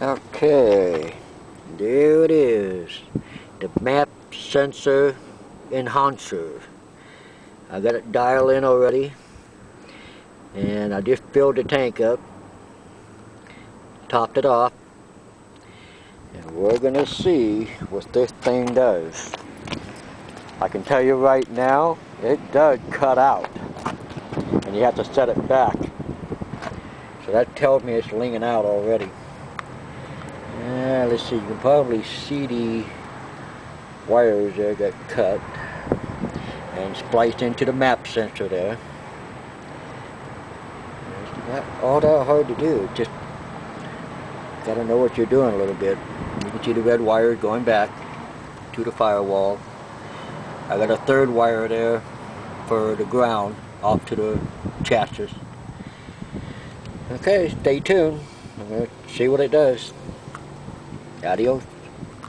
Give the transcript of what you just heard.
Okay, there it is. The map sensor enhancer. I got it dialed in already. And I just filled the tank up. Topped it off. And we're going to see what this thing does. I can tell you right now, it does cut out. And you have to set it back. So that tells me it's leaning out already. Uh, let's you can probably see the wires there got cut and spliced into the map sensor there. It's not all that hard to do, just gotta know what you're doing a little bit. You can see the red wire going back to the firewall. I got a third wire there for the ground off to the chassis. Okay, stay tuned. I'm to see what it does. やるよ。